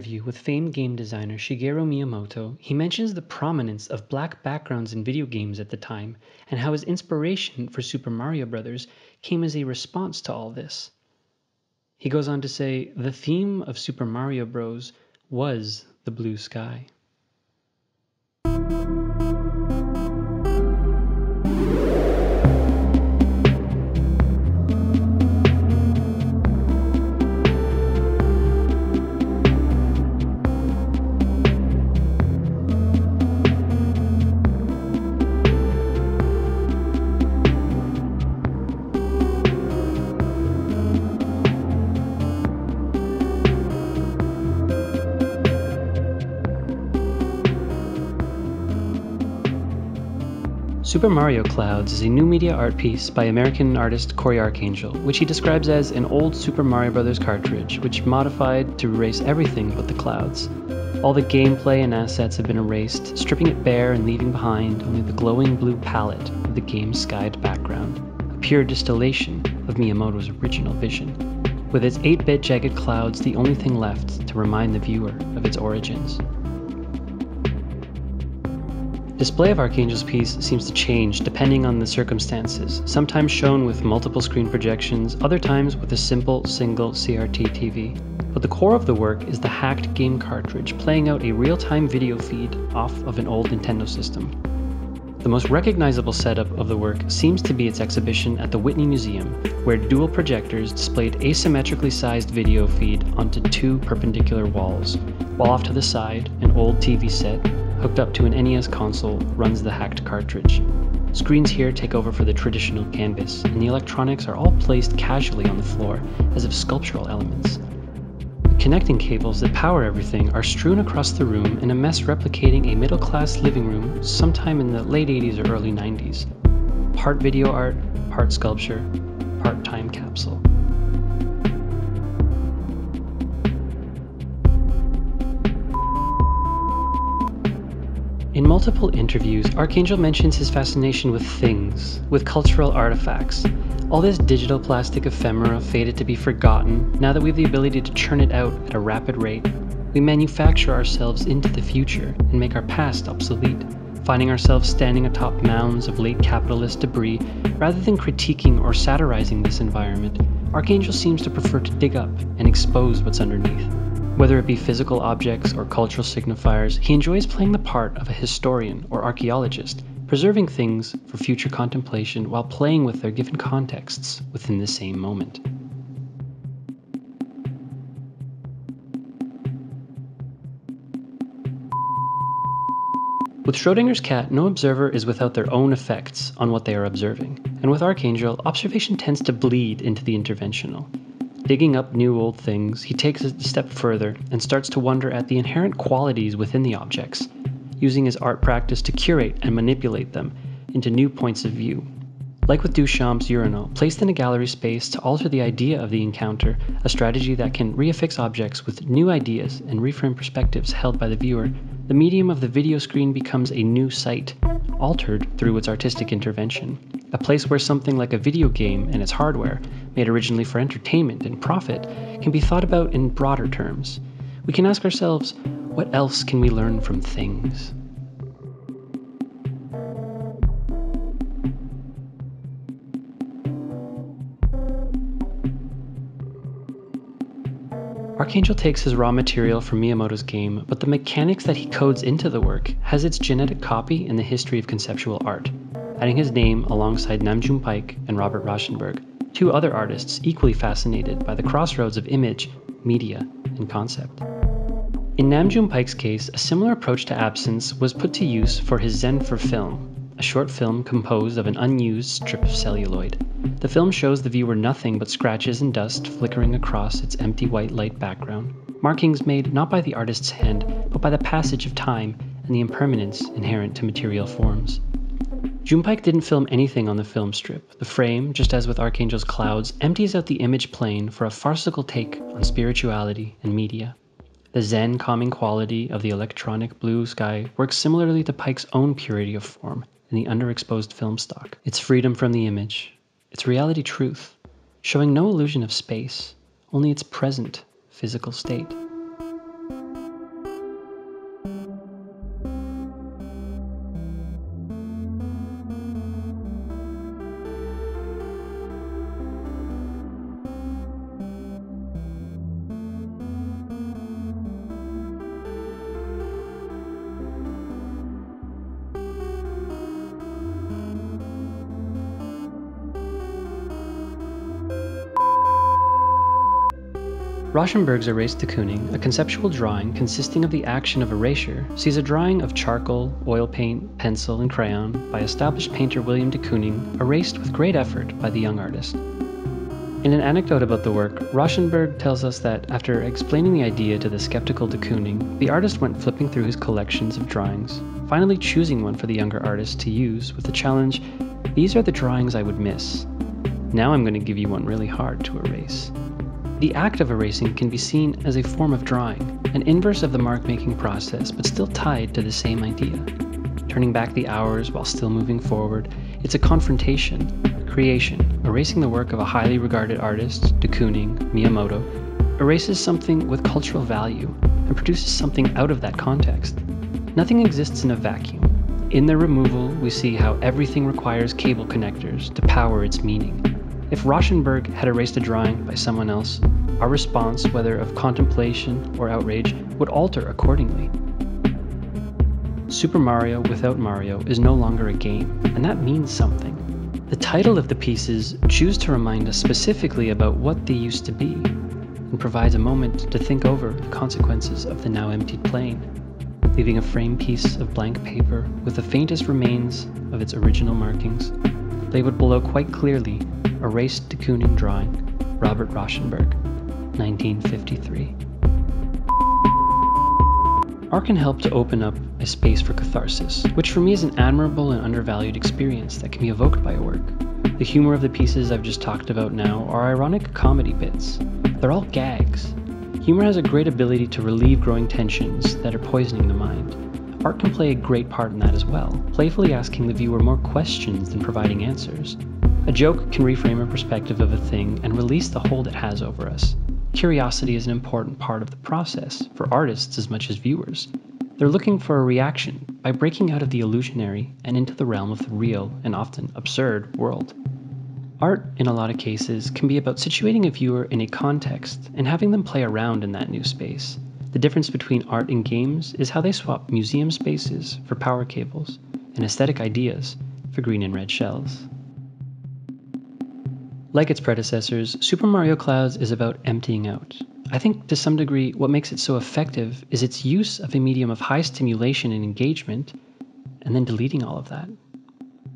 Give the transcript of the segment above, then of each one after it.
interview with famed game designer Shigeru Miyamoto, he mentions the prominence of black backgrounds in video games at the time and how his inspiration for Super Mario Bros. came as a response to all this. He goes on to say, the theme of Super Mario Bros. was the blue sky. Super Mario Clouds is a new media art piece by American artist Cory Arcangel, which he describes as an old Super Mario Bros. cartridge, which modified to erase everything but the clouds. All the gameplay and assets have been erased, stripping it bare and leaving behind only the glowing blue palette of the game's skied background, a pure distillation of Miyamoto's original vision. With its 8 bit jagged clouds the only thing left to remind the viewer of its origins. Display of Arcangel's piece seems to change depending on the circumstances, sometimes shown with multiple screen projections, other times with a simple single CRT TV. But the core of the work is the hacked game cartridge playing out a real-time video feed off of an old Nintendo system. The most recognizable setup of the work seems to be its exhibition at the Whitney Museum, where dual projectors displayed asymmetrically sized video feed onto two perpendicular walls, while off to the side, an old TV set hooked up to an NES console, runs the hacked cartridge. Screens here take over for the traditional canvas, and the electronics are all placed casually on the floor, as if sculptural elements. The connecting cables that power everything are strewn across the room in a mess replicating a middle class living room sometime in the late 80s or early 90s. Part video art, part sculpture, part time capsule. In multiple interviews, Arcangel mentions his fascination with things, with cultural artifacts. All this digital plastic ephemera faded to be forgotten now that we have the ability to churn it out at a rapid rate. We manufacture ourselves into the future and make our past obsolete, finding ourselves standing atop mounds of late capitalist debris rather than critiquing or satirizing this environment. Arcangel seems to prefer to dig up and expose what's underneath. Whether it be physical objects or cultural signifiers, he enjoys playing the part of a historian or archaeologist, preserving things for future contemplation while playing with their given contexts within the same moment. With Schrodinger's cat, no observer is without their own effects on what they are observing, and with Arcangel, observation tends to bleed into the interventional. Digging up new old things, he takes it a step further and starts to wonder at the inherent qualities within the objects, using his art practice to curate and manipulate them into new points of view. Like with Duchamp's urinal, placed in a gallery space to alter the idea of the encounter, a strategy that can reaffix objects with new ideas and reframe perspectives held by the viewer, the medium of the video screen becomes a new site, altered through its artistic intervention. A place where something like a video game and its hardware, made originally for entertainment and profit, can be thought about in broader terms. We can ask ourselves, what else can we learn from things? Arcangel takes his raw material from Miyamoto's game, but the mechanics that he codes into the work has its genetic copy in the history of conceptual art, adding his name alongside Nam June Paik and Robert Rauschenberg, two other artists equally fascinated by the crossroads of image, media, and concept. In Nam June Paik's case, a similar approach to absence was put to use for his Zen for Film, a short film composed of an unused strip of celluloid. The film shows the viewer nothing but scratches and dust flickering across its empty white light background, markings made not by the artist's hand, but by the passage of time and the impermanence inherent to material forms. June Paik didn't film anything on the film strip. The frame, just as with Arcangel's Clouds, empties out the image plane for a farcical take on spirituality and media. The zen, calming quality of the electronic blue sky works similarly to Paik's own purity of form, in the underexposed film stock. It's freedom from the image. It's reality truth, showing no illusion of space, only its present physical state. Rauschenberg's Erase de Kooning, a conceptual drawing consisting of the action of erasure, sees a drawing of charcoal, oil paint, pencil, and crayon by established painter William de Kooning erased with great effort by the young artist. In an anecdote about the work, Rauschenberg tells us that after explaining the idea to the skeptical de Kooning, the artist went flipping through his collections of drawings, finally choosing one for the younger artist to use with the challenge These are the drawings I would miss. Now I'm going to give you one really hard to erase. The act of erasing can be seen as a form of drawing, an inverse of the mark making process, but still tied to the same idea. Turning back the hours while still moving forward, it's a confrontation, a creation, erasing the work of a highly regarded artist, de Kooning, Miyamoto, erases something with cultural value and produces something out of that context. Nothing exists in a vacuum. In their removal, we see how everything requires cable connectors to power its meaning. If Rauschenberg had erased a drawing by someone else, our response, whether of contemplation or outrage, would alter accordingly. Super Mario without Mario is no longer a game, and that means something. The title of the pieces choose to remind us specifically about what they used to be, and provides a moment to think over the consequences of the now emptied plane, leaving a framed piece of blank paper with the faintest remains of its original markings, labeled below quite clearly Erased de Kooning Drawing, Robert Rauschenberg, 1953. Art can help to open up a space for catharsis, which for me is an admirable and undervalued experience that can be evoked by a work. The humor of the pieces I've just talked about now are ironic comedy bits. They're all gags. Humor has a great ability to relieve growing tensions that are poisoning the mind. Art can play a great part in that as well, playfully asking the viewer more questions than providing answers. A joke can reframe a perspective of a thing and release the hold it has over us. Curiosity is an important part of the process, for artists as much as viewers. They're looking for a reaction by breaking out of the illusionary and into the realm of the real and often absurd world. Art, in a lot of cases, can be about situating a viewer in a context and having them play around in that new space. The difference between art and games is how they swap museum spaces for power cables and aesthetic ideas for green and red shells. Like its predecessors, Super Mario Clouds is about emptying out. I think to some degree, what makes it so effective is its use of a medium of high stimulation and engagement, and then deleting all of that.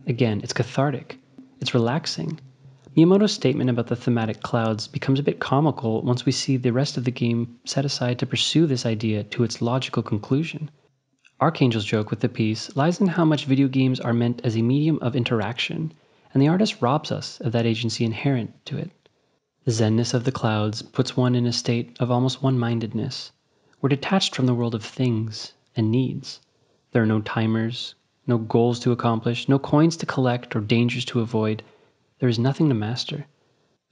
Again, it's cathartic, it's relaxing. Miyamoto's statement about the thematic clouds becomes a bit comical once we see the rest of the game set aside to pursue this idea to its logical conclusion. Arcangel's joke with the piece lies in how much video games are meant as a medium of interaction and the artist robs us of that agency inherent to it. The zenness of the clouds puts one in a state of almost one mindedness. We're detached from the world of things and needs. There are no timers, no goals to accomplish, no coins to collect or dangers to avoid. There is nothing to master.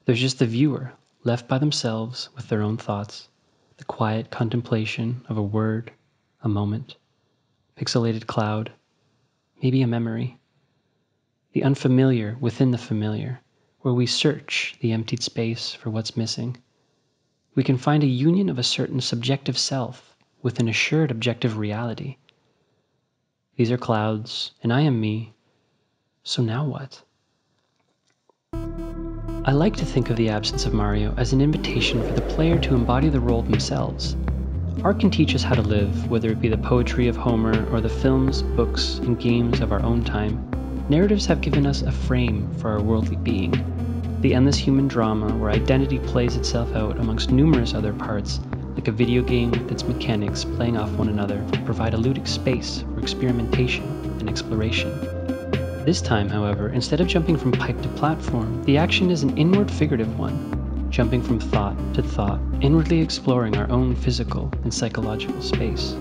There's just the viewer left by themselves with their own thoughts, the quiet contemplation of a word, a moment, pixelated cloud, maybe a memory the unfamiliar within the familiar, where we search the emptied space for what's missing. We can find a union of a certain subjective self with an assured objective reality. These are clouds, and I am me. So now what? I like to think of the absence of Mario as an invitation for the player to embody the role themselves. Art can teach us how to live, whether it be the poetry of Homer or the films, books, and games of our own time. Narratives have given us a frame for our worldly being, the endless human drama where identity plays itself out amongst numerous other parts, like a video game with its mechanics playing off one another provide a ludic space for experimentation and exploration. This time, however, instead of jumping from pipe to platform, the action is an inward figurative one, jumping from thought to thought, inwardly exploring our own physical and psychological space.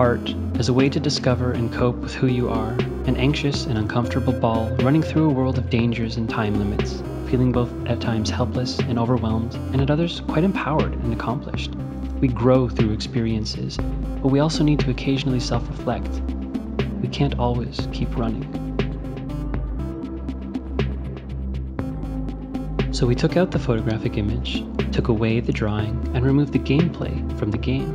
Art as a way to discover and cope with who you are, an anxious and uncomfortable ball running through a world of dangers and time limits, feeling both at times helpless and overwhelmed, and at others quite empowered and accomplished. We grow through experiences, but we also need to occasionally self reflect. We can't always keep running. So we took out the photographic image, took away the drawing, and removed the gameplay from the game.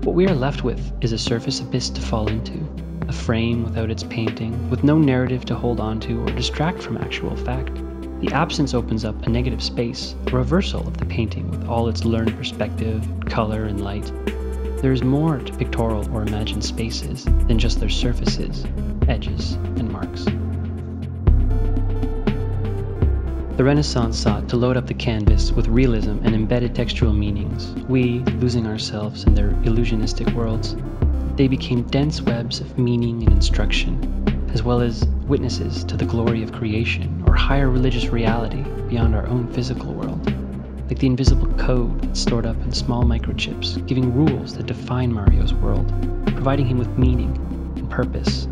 What we are left with is a surface abyss to fall into, a frame without its painting, with no narrative to hold on to or distract from actual fact. The absence opens up a negative space, a reversal of the painting with all its learned perspective, color, and light. There is more to pictorial or imagined spaces than just their surfaces, edges, and marks. The Renaissance sought to load up the canvas with realism and embedded textual meanings, we losing ourselves in their illusionistic worlds. They became dense webs of meaning and instruction, as well as witnesses to the glory of creation or higher religious reality beyond our own physical world, like the invisible code stored up in small microchips, giving rules that define Mario's world, providing him with meaning and purpose.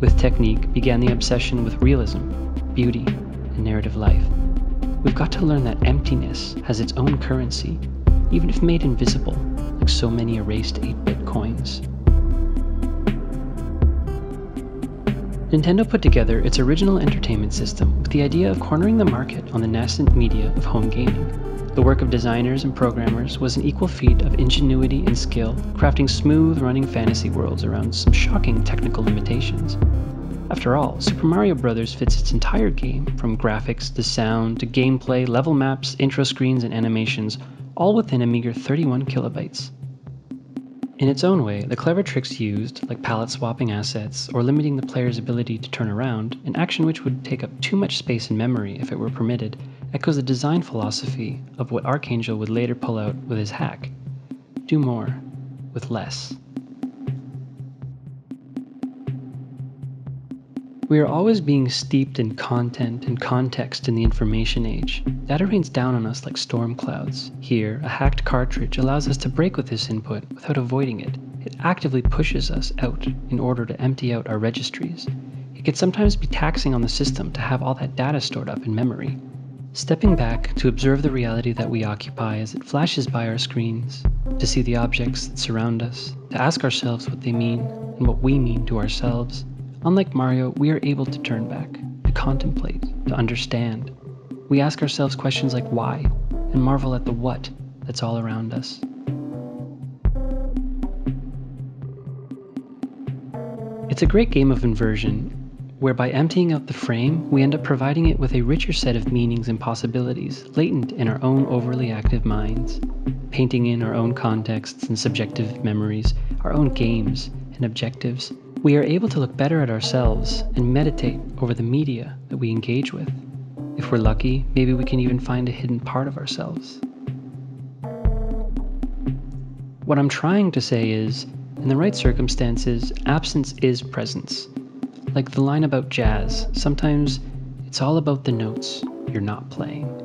With technique began the obsession with realism, beauty, and narrative life. We've got to learn that emptiness has its own currency, even if made invisible, like so many erased 8 bit coins. Nintendo put together its original entertainment system with the idea of cornering the market on the nascent media of home gaming. The work of designers and programmers was an equal feat of ingenuity and skill, crafting smooth running fantasy worlds around some shocking technical limitations. After all, Super Mario Bros. fits its entire game, from graphics to sound to gameplay, level maps, intro screens, and animations, all within a meager 31 kilobytes. In its own way, the clever tricks used, like palette swapping assets or limiting the player's ability to turn around, an action which would take up too much space in memory if it were permitted, echoes the design philosophy of what Arcangel would later pull out with his hack do more with less. We are always being steeped in content and context in the information age. Data rains down on us like storm clouds. Here, a hacked cartridge allows us to break with this input without avoiding it. It actively pushes us out in order to empty out our registries. It can sometimes be taxing on the system to have all that data stored up in memory. Stepping back to observe the reality that we occupy as it flashes by our screens, to see the objects that surround us, to ask ourselves what they mean and what we mean to ourselves, Unlike Mario, we are able to turn back, to contemplate, to understand. We ask ourselves questions like why, and marvel at the what that's all around us. It's a great game of inversion, where by emptying out the frame, we end up providing it with a richer set of meanings and possibilities latent in our own overly active minds, painting in our own contexts and subjective memories, our own games and objectives, we are able to look better at ourselves and meditate over the media that we engage with. If we're lucky, maybe we can even find a hidden part of ourselves. What I'm trying to say is, in the right circumstances, absence is presence. Like the line about jazz, sometimes it's all about the notes you're not playing.